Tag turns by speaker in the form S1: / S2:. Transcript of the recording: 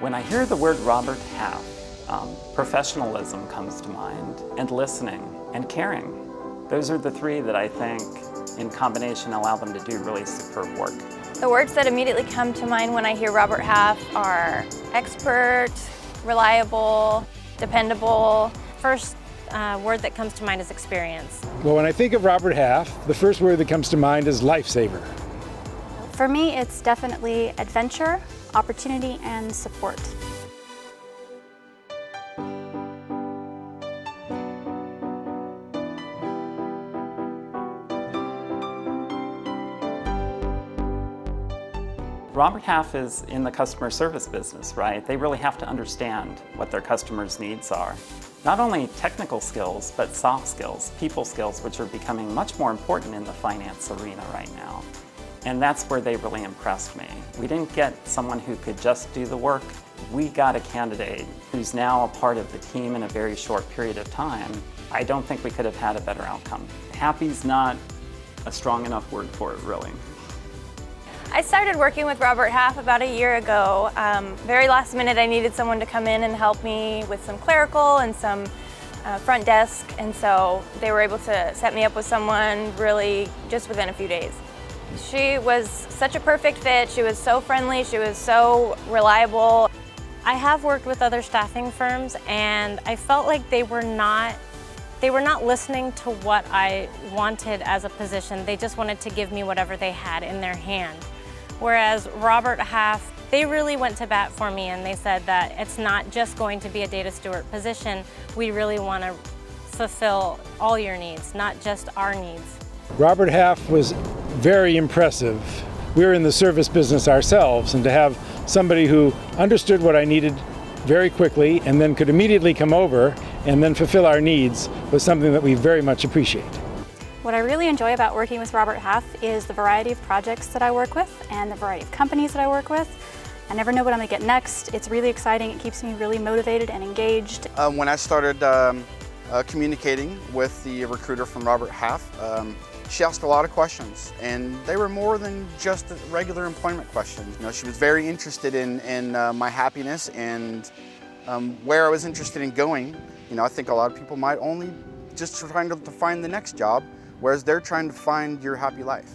S1: When I hear the word Robert Half, um, professionalism comes to mind, and listening, and caring. Those are the three that I think, in combination, allow them to do really superb work.
S2: The words that immediately come to mind when I hear Robert Half are expert, reliable, dependable.
S3: First uh, word that comes to mind is experience.
S4: Well, when I think of Robert Half, the first word that comes to mind is lifesaver.
S5: For me, it's definitely adventure, opportunity, and support.
S1: Robert Half is in the customer service business, right? They really have to understand what their customers' needs are. Not only technical skills, but soft skills, people skills, which are becoming much more important in the finance arena right now. And that's where they really impressed me. We didn't get someone who could just do the work. We got a candidate who's now a part of the team in a very short period of time. I don't think we could have had a better outcome. Happy's not a strong enough word for it, really.
S2: I started working with Robert Half about a year ago. Um, very last minute I needed someone to come in and help me with some clerical and some uh, front desk and so they were able to set me up with someone really just within a few days. She was such a perfect fit, she was so friendly, she was so reliable.
S3: I have worked with other staffing firms and I felt like they were not they were not listening to what I wanted as a position. They just wanted to give me whatever they had in their hand. Whereas Robert Half, they really went to bat for me and they said that it's not just going to be a data steward position. We really want to fulfill all your needs, not just our needs.
S4: Robert Half was very impressive. We're in the service business ourselves and to have somebody who understood what I needed very quickly and then could immediately come over and then fulfill our needs was something that we very much appreciate.
S5: What I really enjoy about working with Robert Half is the variety of projects that I work with and the variety of companies that I work with. I never know what I'm going to get next. It's really exciting. It keeps me really motivated and engaged.
S6: Um, when I started um, uh, communicating with the recruiter from Robert Half, um, she asked a lot of questions and they were more than just regular employment questions. You know, she was very interested in, in uh, my happiness and um, where I was interested in going. You know, I think a lot of people might only just trying to find the next job whereas they're trying to find your happy life.